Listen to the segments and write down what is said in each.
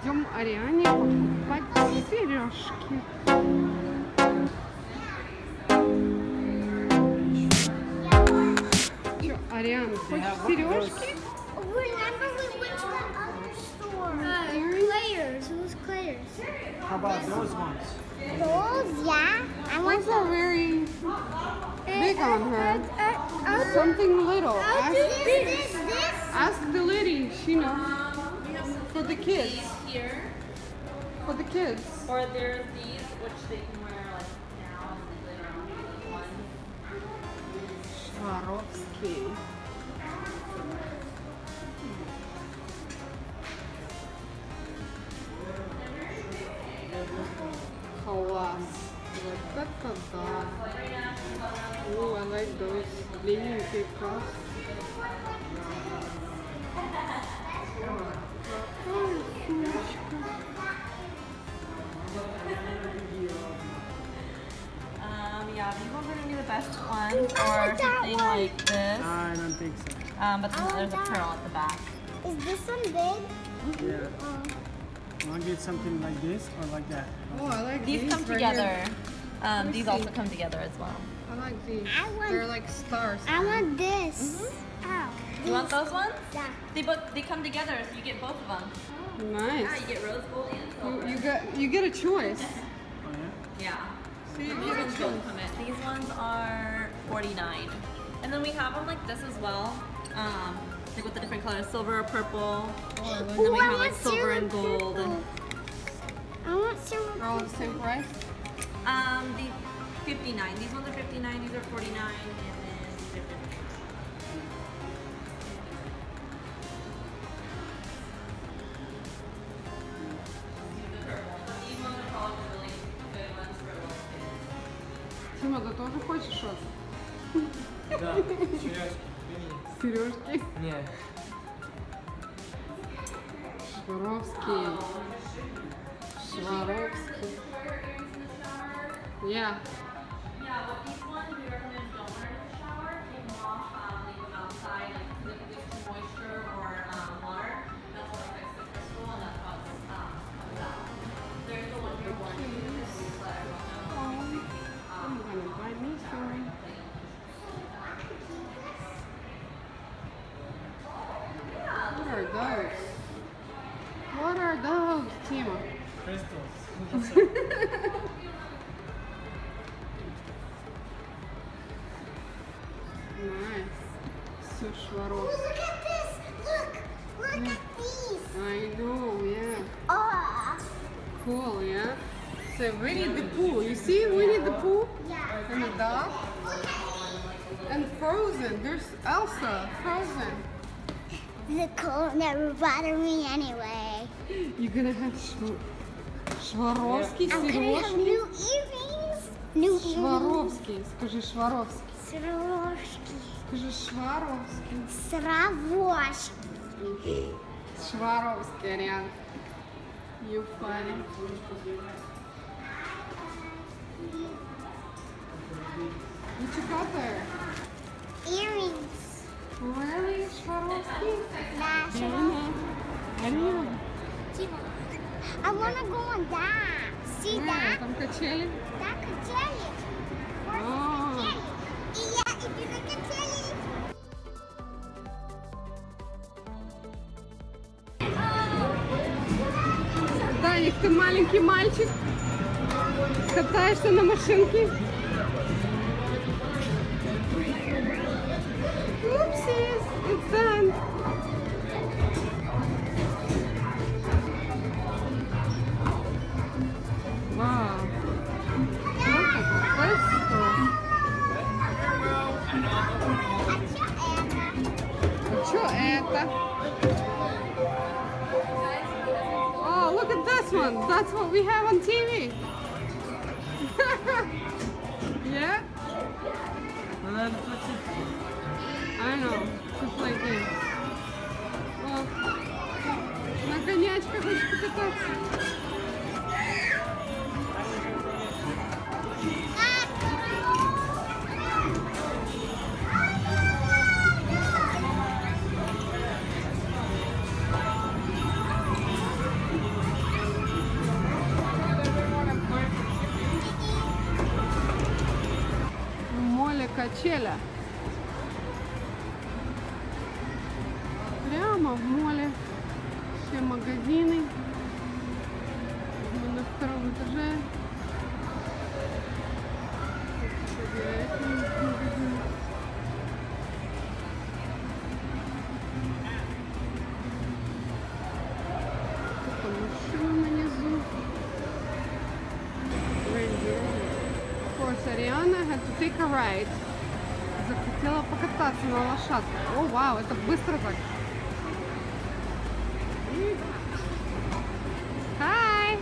Идем Ариане покупать сережки. Че, Ариана, хочешь сережки? Remember we went to that other store? Uh, Earrings? Claire's. It was Claire's. How about those ones? Those, yeah. I want Those are very big on her. Uh, Something little. I'll Ask, do this, this, this. ask the lady, she knows. For the kids. here. For the kids. Or there's these, which they can wear like now and later on. One. Swarovski. Kawas. Look at that. I like those. Maybe you could cross. Ones are gonna be the best ones, or like that something one. like this. I don't think so. Um, but then I there's a pearl at the back. Is this one big? Yeah. Oh. Want to get something like this or like that? Oh, I like These these come right together. Um, these see. also come together as well. I like these. I want- They're like stars. I want this. Ow. You want those ones? Yeah. They both they come together, so you get both of them. Yeah, Nice. you get rose gold and silver. You, you get you get a choice. Oh yeah. Yeah. See, you These ones choice. both come in. These ones are 49. And then we have them like this as well. Um, like with the different colors, silver or purple. And then Ooh, we I have like silver and silver gold. And, I want silver. They're all the same price. um, the 59. These ones are 59. These are 49. Тоже хочешь что-то? Да, серьезно. Сережки. Не. Шваровский. Шваровский. Yeah. Yeah, Swarovski. look at this. Look. Look at these. I know, yeah. Oh. Cool, yeah. So Winnie the Pooh. You see Winnie the Pooh Yeah. and the dog? And Frozen. There's Elsa, Frozen. The cold never bothered me anyway. You're gonna have Shw- Swarovski I'm gonna have сережки. new earrings. New earrings. Шваровский. Скажи Шваровский. Сравошки. Скажи Шваровский. Сравошки. Шваровский, Ариан. You funny. What you got there? Earrings. Really? Swarovski? Да. Ариана. I wanna go on that. See that? Там качели? That качели. Даник, ты маленький мальчик? Катаешься на машинке? Oopsies, it's done. That's what we have on TV. yeah? Ну, надо платить. I know. To play games. О, на конячках хочешь покататься? Качеля. Прямо в моле. Все магазины. На лошадке. О, вау, это быстро так. Hi!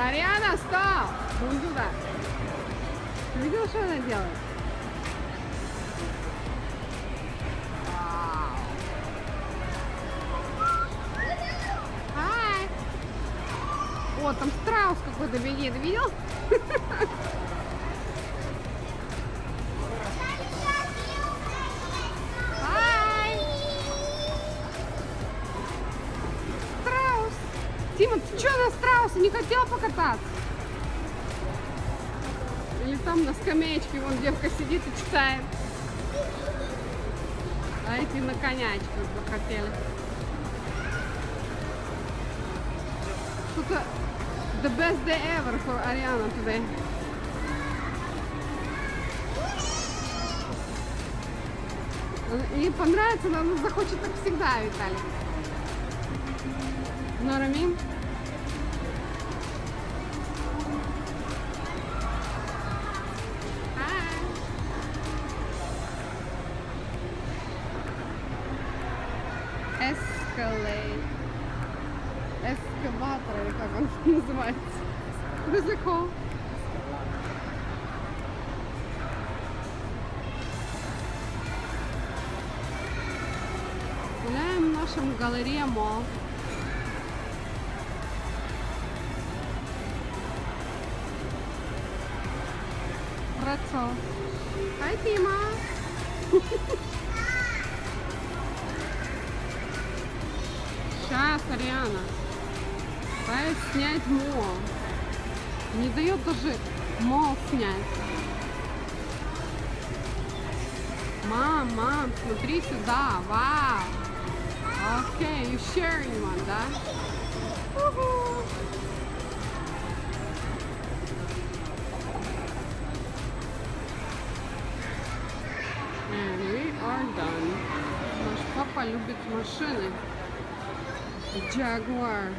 Ариана, стоп! Вон туда. Ты видела, что она делает? О, там страус какой-то бегит, видел? Страус! Тима, ты что на страусе не хотел покататься? Или там на скамеечке вон девка сидит и читает. А эти на конячках захотели. Что-то the best day ever for Ariana today. Ей понравится, но она захочет так всегда, Виталий. Ну, Рамин? Hi. Escalade. Эскаватор, или как он называется. Высоко. Гуляем в нашем галерее Мол. Рацо. Хай, Тима. Сейчас, Ариана. Дай снять мол. Не дает даже мол снять. Мам, мам, смотри сюда. Вау. Окей, you sharing one, да? And we are done. Наш папа любит машины. Jaguar.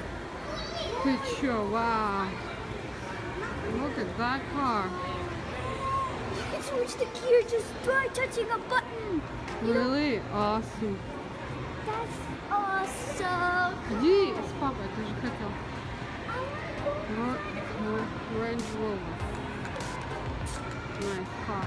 Ты чё, вау. Look at that car. You can switch the gear just by touching a button. Really awesome. That's awesome. Иди с папой, ты же хотел. Ro- Ro- Range Rover. Nice car.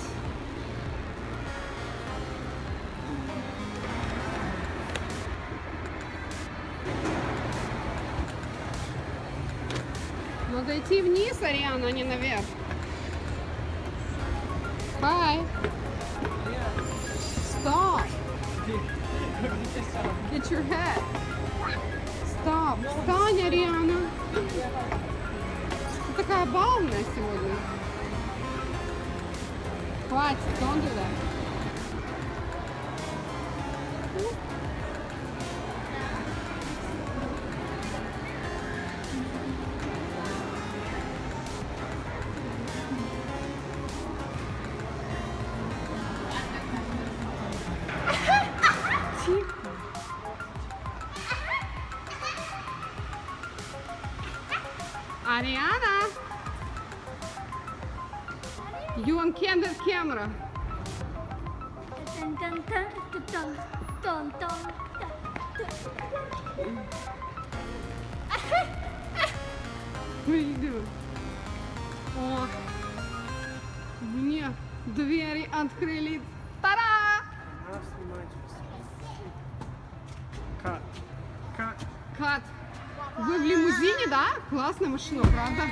Надо идти вниз, Ариана, а не наверх. Bye. Stop. Get your head. Stop. Встань, Ариана. Ты такая балная сегодня. Хватит, don't do that. Ариана! You on candid camera. What are you doing? О, мне двери открыли. Тара! Cut. Cut. Кат. Вы в лимузине, да? Классная машина, правда?